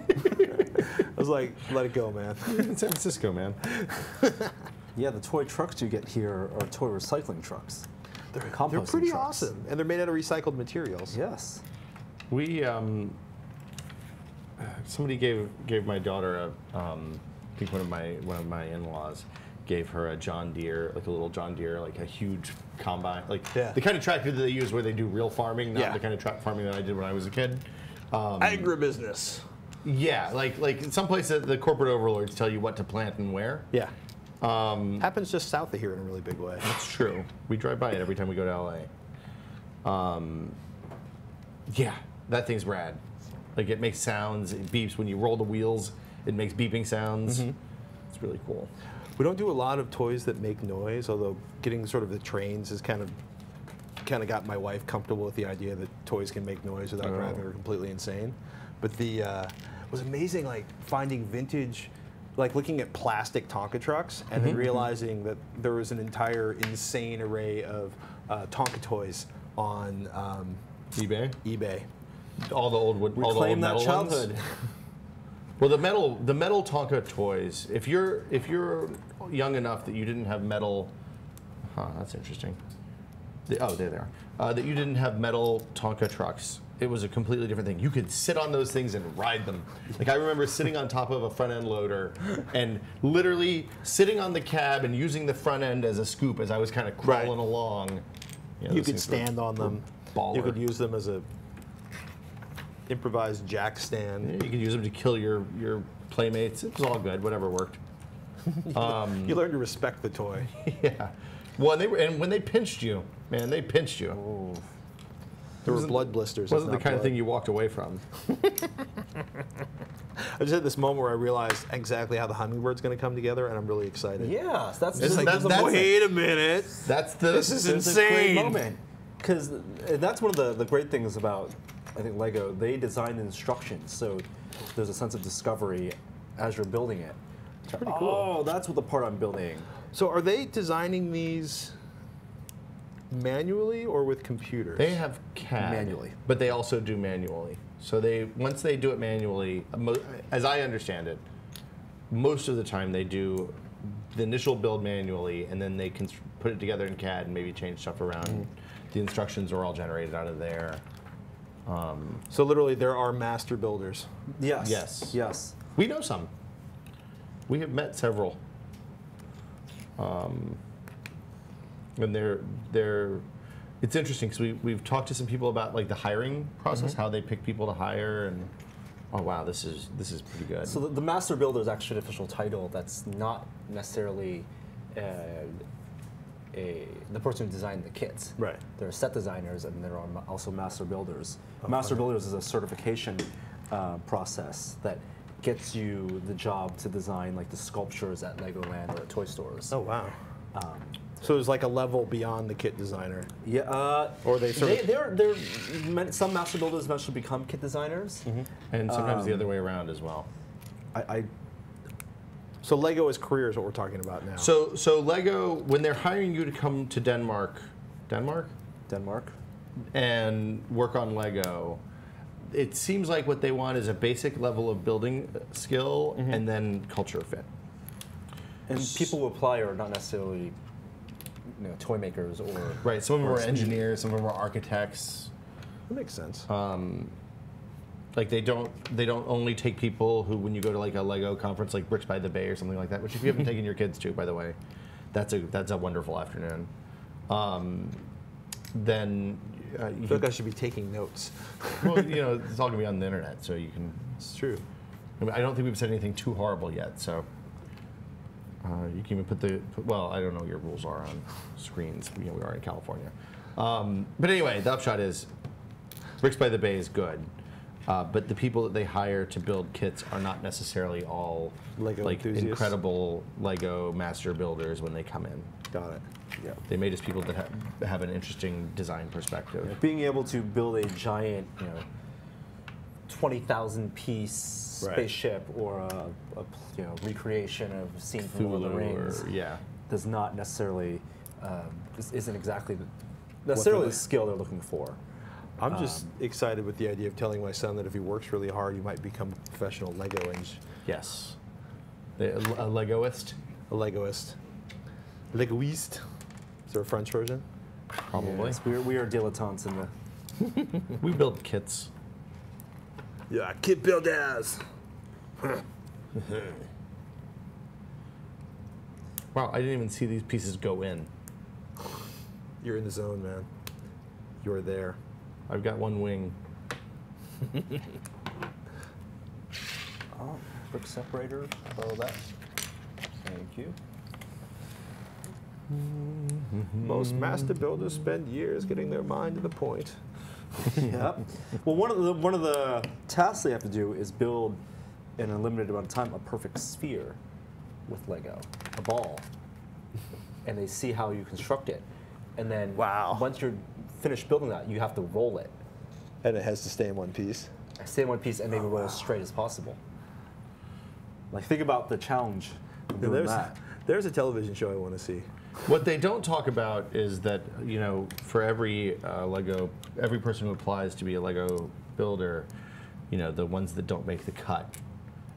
i was like let it go man In San Francisco, man. Yeah, the toy trucks you get here are toy recycling trucks. They're, they're pretty trucks. awesome and they're made out of recycled materials Yes. We um, somebody gave gave my daughter a um, I think one of my one of my in-laws gave her a John Deere like a little John Deere like a huge combine like Yeah. the kind of tractor that they use where they do real farming not Yeah. the kind of track farming that I did when I was a kid. Um, agribusiness yeah, like like some places the corporate overlords tell you what to plant and where. yeah um, happens just south of here in a really big way That's true. We drive by it every time we go to LA. Um, yeah, that thing's rad. Like it makes sounds, it beeps when you roll the wheels. It makes beeping sounds. It's really cool. We don't do a lot of toys that make noise although getting sort of the trains is kind of kind of got my wife comfortable with the idea that toys can make noise without Oh. driving her completely insane. But the uh, it was amazing, like finding vintage, like looking at plastic Tonka trucks, and Mm-hmm. then realizing that there was an entire insane array of uh, Tonka toys on um, eBay. eBay. All the old wood. all the old Reclaim that metal childhood. Well, the metal, the metal Tonka toys. If you're if you're young enough that you didn't have metal, huh? That's interesting. The- oh, there they are. Uh, that you didn't have metal Tonka trucks. It was a completely different thing. You could sit on those things and ride them. Like I remember sitting on top of a front end loader and literally sitting on the cab and using the front end as a scoop as I was kind of Right. crawling along. Yeah, You could things were- stand on them. baller. You could use them as a improvised jack Yeah, stand. you could use them to kill your your playmates. It was all good. Whatever worked. Um, you learn to respect the toy. yeah. Well, and they were, and when they pinched you, man, they pinched you. There were blood blisters. wasn't the not kind of thing you walked away from. I just had this moment where I realized exactly how the hummingbird's going to come together, and I'm really excited. Yes, that's It's just like- there's a that's- Wait a minute. That's the. This is There's a great insane. moment. Because that's one of the, the great things about, I think, Lego. They design instructions, so there's a sense of discovery as you're building it. It's pretty cool. Oh, that's what the part I'm building. So, are they designing these manually or with computers? They have CAD Manually. but they also do manually. So they once they do it manually, as I understand it, most of the time they do the initial build manually, and then they can put it together in CAD and maybe change stuff around. Mm-hmm. The instructions are all generated out of there. So literally, there are master builders. Yes. Yes. Yes. We know some. We have met several. Um, and they're they're it's interesting because we we've talked to some people about like the hiring process, Mm-hmm. how they pick people to hire, and oh wow, this is this is pretty good. So the, the master builder is actually an official title that's not necessarily uh, a, the person who designed the kits. Right. There are set designers and there are also master builders. master builders is a certification uh, process that gets you the job to design like the sculptures at Legoland or at toy stores. Oh wow. Um, So there's like a level beyond the kit designer. yeah, uh, Or they sort they, of- they're, they're, men- some master builders eventually become kit designers. and sometimes the um, other way around as well. I, I So Lego is career is what we're talking about now. So so Lego when they're hiring you to come to Denmark, Denmark, Denmark. and work on Lego, it seems like what they want is a basic level of building skill and then culture fit. And people who apply are not necessarily you know, toy makers or Right. Some of them are engineers, some of them are architects. that makes sense. Um, Like they don't they don't only take people who when you go to like a Lego conference like Bricks by the Bay or something like that, which if you haven't taken your kids to, by the way, that's a that's a wonderful afternoon. Um, then uh, you I feel like I should be taking notes. well, you know, it's all gonna be on the internet, so you can. It's true. I, mean, I don't think we've said anything too horrible yet, so uh, you can even put the put, well. I don't know what your rules are on screens. You know, we are in California, um, but anyway, the upshot is Bricks by the Bay is good, uh, but the people that they hire to build kits are not necessarily all Lego like enthusiasts? incredible Lego master builders when they come in. Got it. yeah. They may just people that ha- have an interesting design perspective. being able to build a giant, you know, twenty thousand piece Right. spaceship or a, a you know recreation of a scene from Lord of the Rings or yeah. does not necessarily um, isn't exactly the, necessarily the skill they're looking for. I'm just excited with the idea of telling my son that if he works really hard, he might become a professional Lego eng- Yes. The, a Legoist, a Legoist. Legoist. Is there a French version? probably. Yes, we are, we are dilettantes in the. We build kits. Yeah, kit builders. Wow, I didn't even see these pieces go in. You're in the zone, man. You're there. I've got one wing. Oh, brick separator. Borrow that. Thank you. Most master builders spend years getting their mind to the point. yep. Well, one of the one of the tasks they have to do is build in a limited amount of time a perfect sphere with Lego, a ball, and they see how you construct it, and then Wow. once you're finished building that, you have to roll it. And it has to stay in one piece. Stay in one piece and make oh, it roll as straight as possible. Like think about the challenge of doing There's, that. there's a television show I want to see. What they don't talk about is that you know, for every uh, Lego, every person who applies to be a Lego builder, you know, the ones that don't make the cut,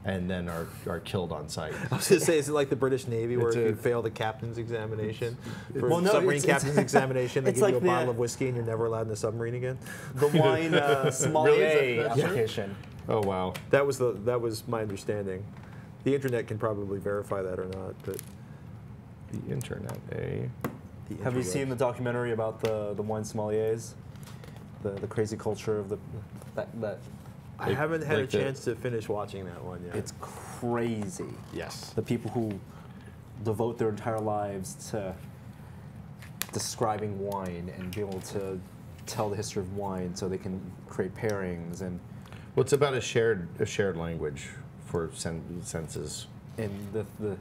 and then are are killed on site. I was going to say, is it like the British Navy where It's if a- you fail the captain's examination? For Well, no, submarine it's- it's- captain's examination, they it's give you like a bottle of whiskey and you're never allowed in the submarine again? The wine uh, sommelier Really? Is that- application. Oh wow. That was the that was my understanding. The internet can probably verify that or not, but The internet, eh? the Have you seen the documentary about the, the wine sommeliers? The, the crazy culture of the that that I haven't had like a the- chance to finish watching that one yet. it's crazy. yes. The people who devote their entire lives to describing wine and be able to tell the history of wine so they can create pairings and Well, it's about a shared a shared language for sen- senses. and the, the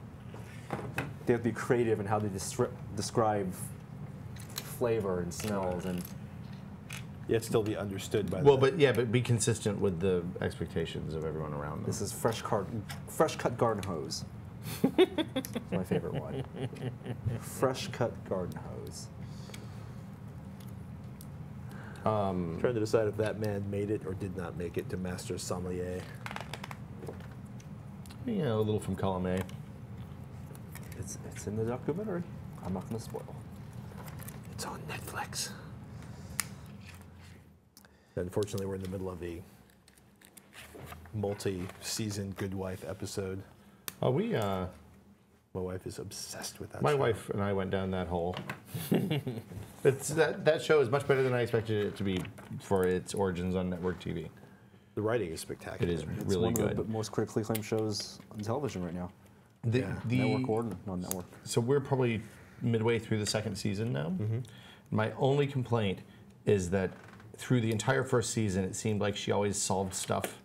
they have to be creative in how they destri- describe flavor and smells and Yet still be understood by Well, the but yeah, but be consistent with the expectations of everyone around them. This is fresh cut, fresh cut garden hose. it's my favorite one. Fresh cut garden hose. Um, trying to decide if that man made it or did not make it to master sommelier. you know, a little from column A. It's it's in the documentary. I'm not going to spoil. It's on Netflix. Unfortunately, we're in the middle of a multi-season Good Wife episode. Oh, we, uh, My wife is obsessed with that. my show. wife and I went down that hole. it's that that show is much better than I expected it to be for its origins on network TV. The writing is spectacular. It is It's really one good. of the most critically acclaimed shows on television right now. The, Yeah. the- network or non-network. so we're probably midway through the second season now. Mm-hmm. My only complaint is that through the entire first season, it seemed like she always solved stuff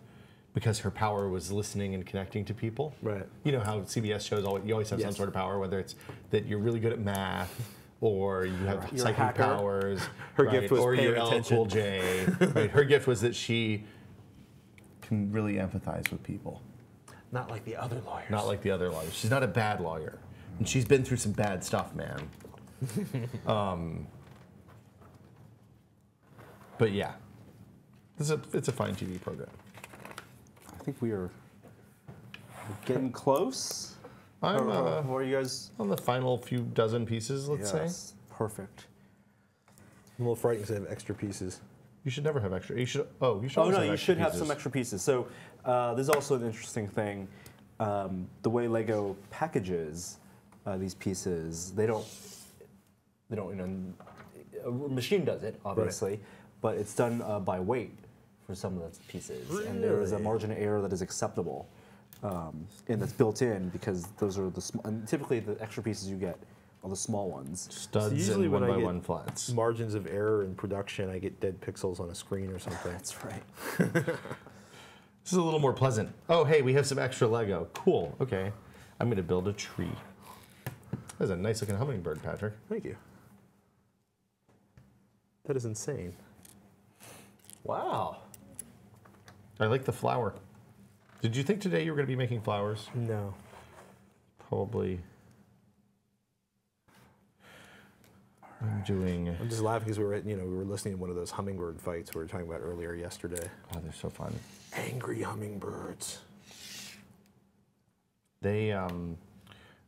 because her power was listening and connecting to people. Right. You know how CBS shows always, you always have some sort of power, whether it's that you're really good at math. Or you have psychic powers. Her right, gift was or paying attention. Cool J. right? Her gift was that she can really empathize with people. Not like the other lawyers. Not like the other lawyers. She's not a bad lawyer. And she's been through some bad stuff, man. um, but yeah, it's a, it's a fine TV program. I think we are getting close. I'm Or- or- uh, what are you guys? on the final few dozen pieces, let's say. Yes, Perfect. I'm a little frightened because I have extra pieces. You should never have extra. You should. Oh, you should. Oh no, have you extra should have some extra pieces. So uh, there's also an interesting thing. Um, the way Lego packages uh, these pieces, they don't, they don't. You know, a machine does it obviously, but it's done uh, by weight for some of the pieces, and there is a margin of error that is acceptable, um, and that's built in because those are the sm- and typically the extra pieces you get are the small ones. studs usually and when one I by get one flats. Margins of error in production, I get dead pixels on a screen or something. That's right. This is a little more pleasant. Oh, hey, we have some extra Lego. Cool. Okay, I'm going to build a tree. That's a nice looking hummingbird, Patrick. Thank you. That is insane. Wow. I like the flower. Did you think today you were going to be making flowers? No. Probably. I'm doing. I'm just laughing because we were, you know, we were listening to one of those hummingbird fights we were talking about earlier yesterday. Oh, they're so fun. Angry hummingbirds. They um,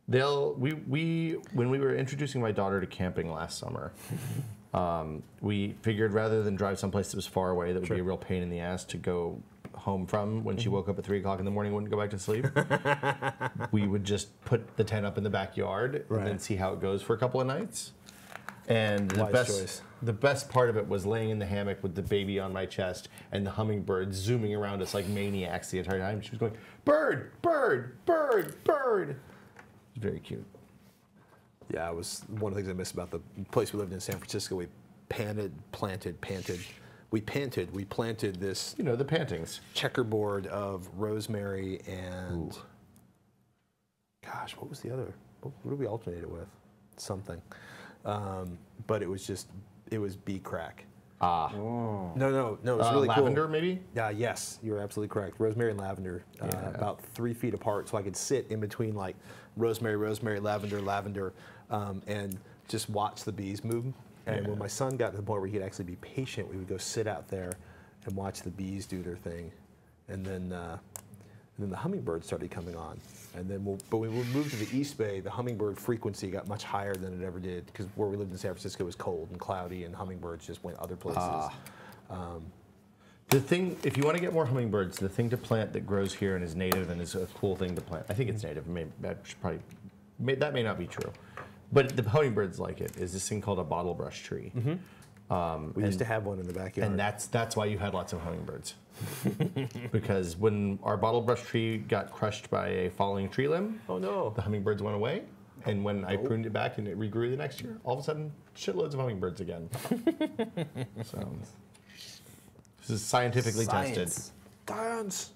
they'll we we when we were introducing my daughter to camping last summer, um, we figured rather than drive someplace that was far away that would be a real pain in the ass to go home from when she woke up at three o'clock in the morning and wouldn't go back to sleep, we would just put the tent up in the backyard and then see how it goes for a couple of nights. And the Wise best, choice. the best part of it was laying in the hammock with the baby on my chest and the hummingbird zooming around us like maniacs the entire time. She was going, bird, bird, bird, bird. It was very cute. Yeah, it was one of the things I miss about the place we lived in San Francisco. We panted, planted, panted. We panted, we planted this You know, the pantings. checkerboard of rosemary and gosh, what was the other? What, what did we alternate it with? Something, um, but it was just it was bee crack. Ah. No, no, no. It was Uh, really lavender, cool. maybe? Yeah, yes, you're absolutely correct. Rosemary and lavender, uh, Yeah. about three feet apart, so I could sit in between like rosemary, rosemary, lavender, lavender, um, and just watch the bees move. And when my son got to the point where he could actually be patient, we would go sit out there and watch the bees do their thing, and then uh, and then the hummingbird started coming on. And then, we'll, but when we moved to the East Bay, the hummingbird frequency got much higher than it ever did because where we lived in San Francisco was cold and cloudy, and hummingbirds just went other places. Ah. Um, the thing, if you want to get more hummingbirds, the thing to plant that grows here and is native and is a cool thing to plant, I think it's native. Maybe, that should probably, may, that may not be true. But the hummingbirds like it, is this thing called a bottle brush mm-hmm. Tree. We used to have one in the backyard. And that's that's why you had lots of hummingbirds. because when our bottle brush tree got crushed by a falling tree limb, oh no! the hummingbirds went away. And when I pruned it back and it regrew the next year, all of a sudden, shitloads of hummingbirds again. so, this is scientifically tested. Science.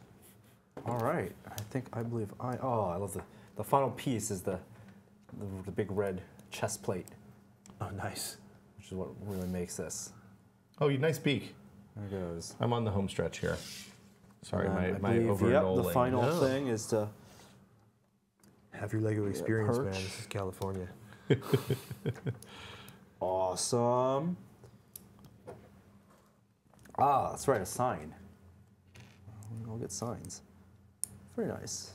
All right. I think I believe I. Oh, I love the the final piece is the the, the big red chest plate, Oh, nice. Which is what really makes this. Oh, you nice beak. There it goes. I'm on the home stretch here. Sorry, And my, I my believe, over yep, the final No. thing is to Have your Lego experience, man. This is California. awesome. Ah, that's right, a sign. I'll get signs. Very nice.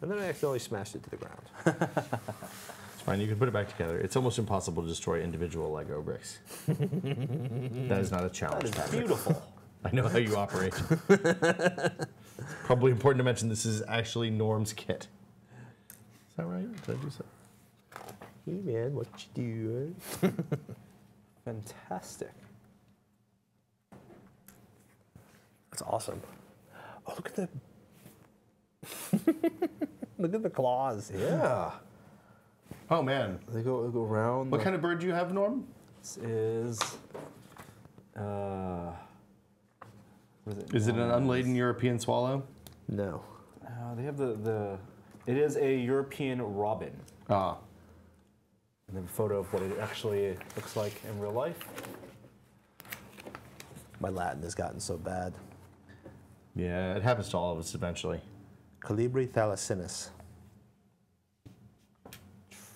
And then I accidentally smashed it to the ground. It's Fine, you can put it back together. It's almost impossible to destroy individual Lego bricks. that is not a challenge. That is beautiful. I know how you operate. Probably important to mention this is actually Norm's kit. Is that right? Did I do so? Hey man, what you doing? Fantastic. That's awesome. Oh, look at the look at the claws. Yeah. Oh man, They go, they go around. what kind of bird do you have, Norm? This is. Uh, what is it? Is it an unladen European swallow? No. Uh, they have the, the. It is a European robin. Ah, And then a photo of what it actually looks like in real life. My Latin has gotten so bad. yeah, it happens to all of us eventually. Colibri thalassinus.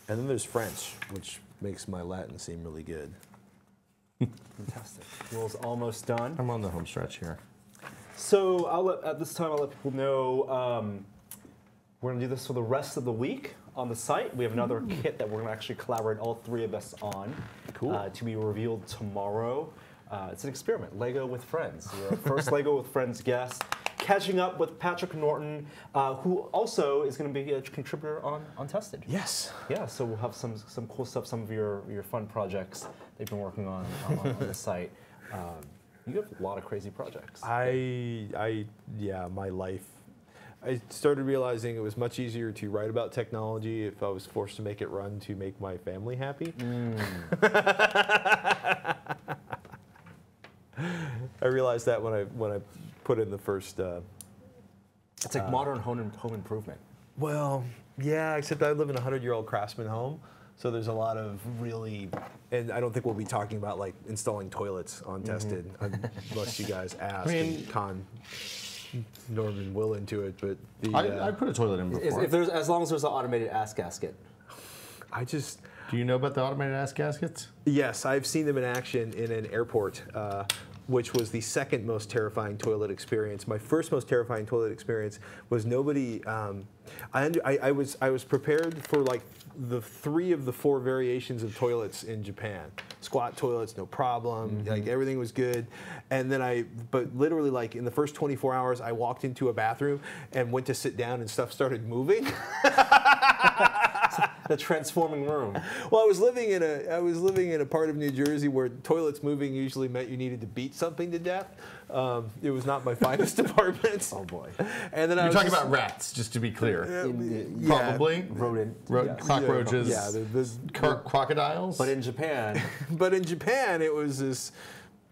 And then there's French, which makes my Latin seem really good. Fantastic. Wheel's almost done. I'm on the home stretch here. So I'll let, at this time, I'll let people know um, we're going to do this for the rest of the week on the site. We have another kit that we're going to actually collaborate all three of us on Cool. uh, to be revealed tomorrow. Uh, it's an experiment, Lego with friends. You're our first Lego with friends guest, catching up with Patrick Norton, uh, who also is going to be a contributor on, on Tested. Yes. Yeah, so we'll have some some cool stuff, some of your your fun projects they've been working on on, on the site. Um, you have a lot of crazy projects. I, I, yeah, my life. I started realizing it was much easier to write about technology if I was forced to make it run to make my family happy. I realized that when I when I put in the first. Uh, It's like modern home, home improvement. Well, yeah, except I live in a hundred-year-old craftsman home, so there's a lot of really, and I don't think we'll be talking about like installing toilets on tested unless you guys ask I mean- and con Norman Will into it. But the I, uh, I put a toilet in If, before. if there's, as long as there's an automated ass gasket. I just Do you know about the automated ass gaskets? yes, I've seen them in action in an airport. Uh, which was the second most terrifying toilet experience. My first most terrifying toilet experience was nobody. Um, I, under, I, I was I was prepared for like the three of the four variations of toilets in Japan. Squat toilets, no problem. Like everything was good. And then I, but literally like in the first 24 hours, I walked into a bathroom and went to sit down and stuff started moving. The transforming room. Well, I was living in a I was living in a part of New Jersey where toilets moving usually meant you needed to beat something to death. Um, it was not my finest department. Oh boy. And then I You're was talking just- about rats, just to be clear. In the- yeah. Probably. rodent. Ro- yes. cockroaches. Yeah, the- the- cro- crocodiles. But in Japan, but in Japan, it was this.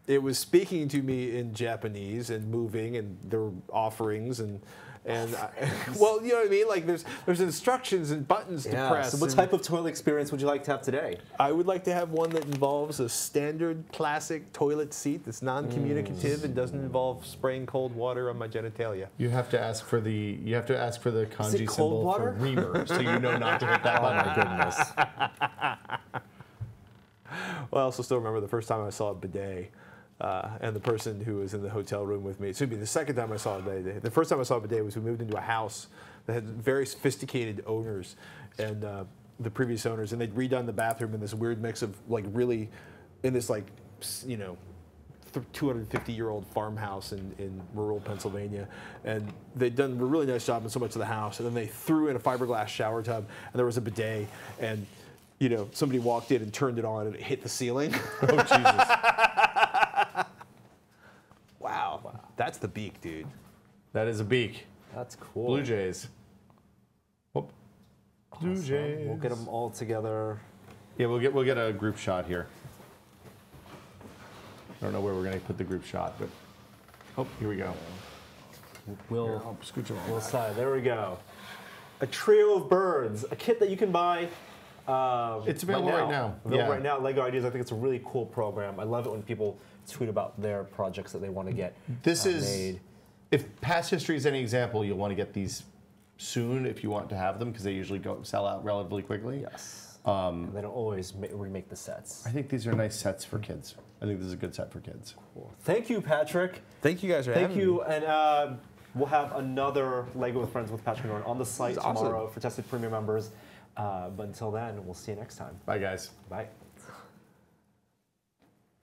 It was speaking to me in Japanese and moving, and there were offerings and. And I, well, you know what I mean. Like there's there's instructions and buttons to press. So, what and type of toilet experience would you like to have today? I would like to have one that involves a standard classic toilet seat that's non-communicative and doesn't mm. involve spraying cold water on my genitalia. you have to ask for the you have to ask for the kanji cold symbol water? for reamer, so you know not to hit that Oh button. my goodness. Well, I also still remember the first time I saw a bidet. Uh, and the person who was in the hotel room with me. So it'd be the second time I saw a bidet. The first time I saw a bidet was we moved into a house that had very sophisticated owners, and uh, the previous owners, and they'd redone the bathroom in this weird mix of like really, in this like, you know, 250 year old farmhouse in, in rural Pennsylvania. And they'd done a really nice job in so much of the house. And then they threw in a fiberglass shower tub, and there was a bidet. And, you know, somebody walked in and turned it on, and it hit the ceiling. Oh Jesus! wow. That's the beak, dude. that is a beak. That's cool. Blue Jays. Whoop. Blue Awesome. Jays. We'll get them all together. Yeah, we'll get we'll get a group shot here. I don't know where we're gonna put the group shot, but oh, here we go. We'll, Here, I'll scooch them we'll side. There we go. A trio of birds, a kit that you can buy. Um, It's available right now. Available Yeah. right now. Lego Ideas. I think it's a really cool program. I love it when people tweet about their projects that they want to get This uh, is made. if past history is any example, you'll want to get these soon if you want to have them because they usually go sell out relatively quickly. Yes. Um, they don't always ma- remake the sets. I think these are nice sets for kids. I think this is a good set for kids. Cool. Thank you, Patrick. Thank you guys for Thank having you, me. and uh, we'll have another Lego with Friends with Patrick Norton on the site This is awesome. tomorrow for tested premium members. Uh, but until then, we'll see you next time. Bye, guys. Bye.